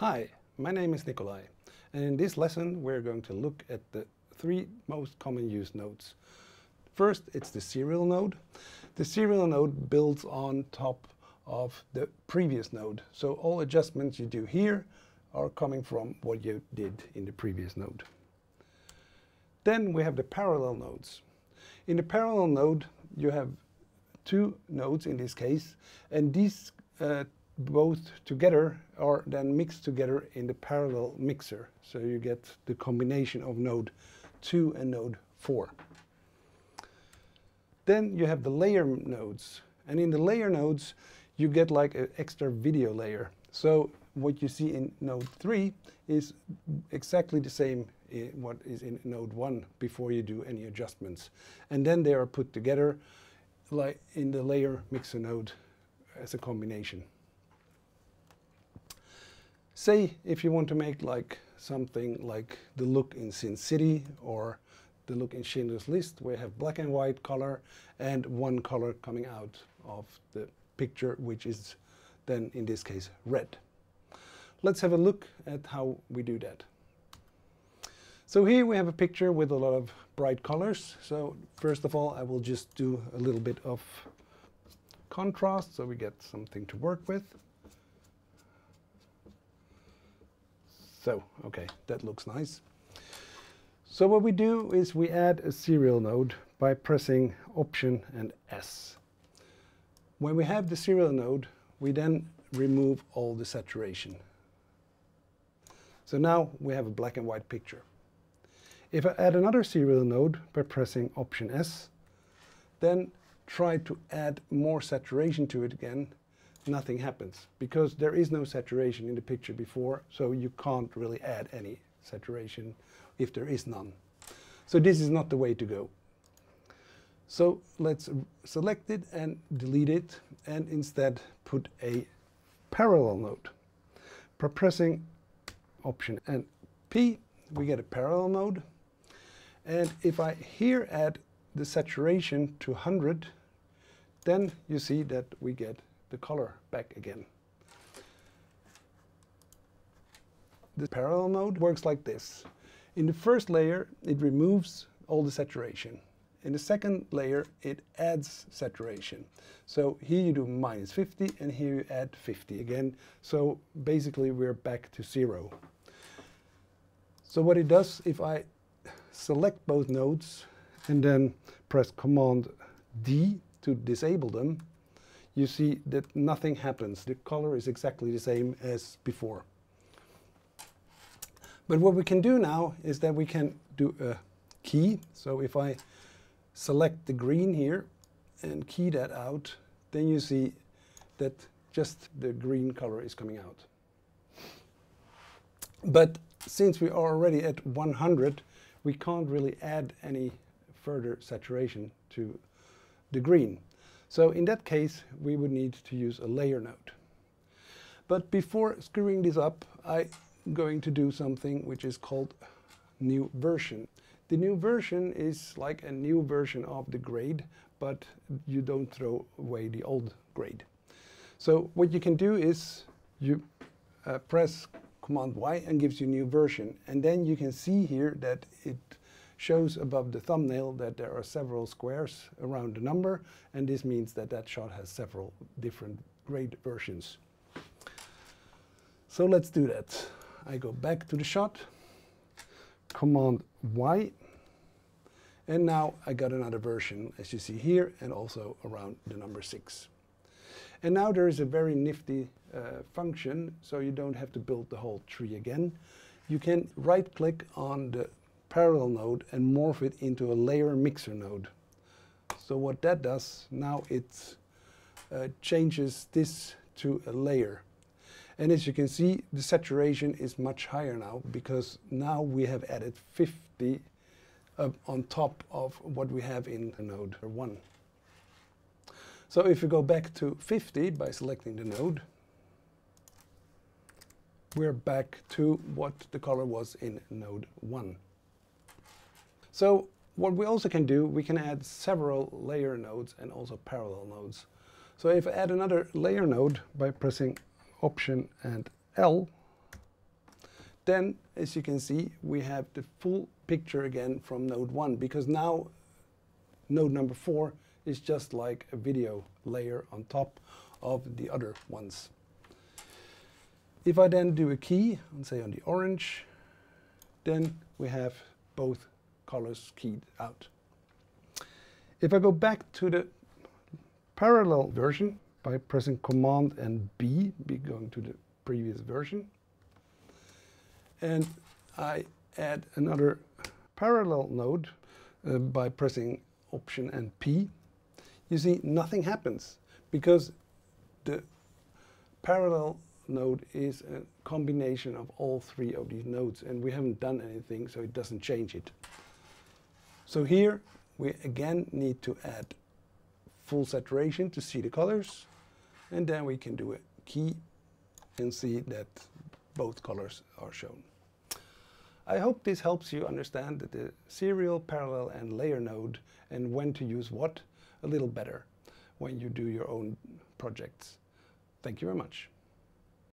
Hi, my name is Nikolai, and in this lesson we're going to look at the three most common used nodes. First, it's the serial node. The serial node builds on top of the previous node, so all adjustments you do here are coming from what you did in the previous node. Then we have the parallel nodes. In the parallel node, you have two nodes in this case, and these uh, both together are then mixed together in the parallel mixer. So you get the combination of node 2 and node 4. Then you have the layer nodes. And in the layer nodes, you get like an extra video layer. So what you see in node 3 is exactly the same what is in node 1 before you do any adjustments. And then they are put together like in the layer mixer node as a combination. Say if you want to make like something like the look in Sin City or the look in Schindler's List where you have black and white color and one color coming out of the picture which is then in this case red. Let's have a look at how we do that. So here we have a picture with a lot of bright colors. So first of all I will just do a little bit of contrast so we get something to work with. So, okay, that looks nice. So what we do is we add a serial node by pressing Option and S. When we have the serial node, we then remove all the saturation. So now we have a black and white picture. If I add another serial node by pressing Option S, then try to add more saturation to it again, nothing happens because there is no saturation in the picture before, so you can't really add any saturation if there is none. So this is not the way to go. So let's select it and delete it and instead put a parallel node. By pressing Option and P, we get a parallel node. And if I here add the saturation to 100, then you see that we get the color back again. The parallel node works like this. In the first layer, it removes all the saturation. In the second layer, it adds saturation. So here you do minus 50, and here you add 50 again. So basically, we're back to zero. So what it does, if I select both nodes and then press Command D to disable them, you see that nothing happens. The color is exactly the same as before. But what we can do now is that we can do a key. So if I select the green here and key that out, then you see that just the green color is coming out. But since we are already at 100, we can't really add any further saturation to the green. So in that case, we would need to use a layer node. But before screwing this up, I'm going to do something which is called new version. The new version is like a new version of the grade, but you don't throw away the old grade. So what you can do is you uh, press Command Y and gives you new version. And then you can see here that it shows above the thumbnail that there are several squares around the number, and this means that that shot has several different grade versions. So let's do that. I go back to the shot, Command Y, and now I got another version, as you see here, and also around the number 6. And now there is a very nifty uh, function, so you don't have to build the whole tree again. You can right-click on the parallel node and morph it into a layer mixer node. So what that does, now it uh, changes this to a layer. And as you can see, the saturation is much higher now because now we have added 50 uh, on top of what we have in node 1. So if we go back to 50 by selecting the node, we're back to what the color was in node 1. So what we also can do, we can add several layer nodes and also parallel nodes. So if I add another layer node by pressing Option and L, then, as you can see, we have the full picture again from node 1, because now node number 4 is just like a video layer on top of the other ones. If I then do a key, and say on the orange, then we have both colors keyed out. If I go back to the parallel version by pressing Command and B, be going to the previous version, and I add another parallel node uh, by pressing Option and P, you see nothing happens because the parallel node is a combination of all three of these nodes and we haven't done anything so it doesn't change it. So here we again need to add full saturation to see the colors and then we can do a key and see that both colors are shown. I hope this helps you understand the serial, parallel and layer node and when to use what a little better when you do your own projects. Thank you very much.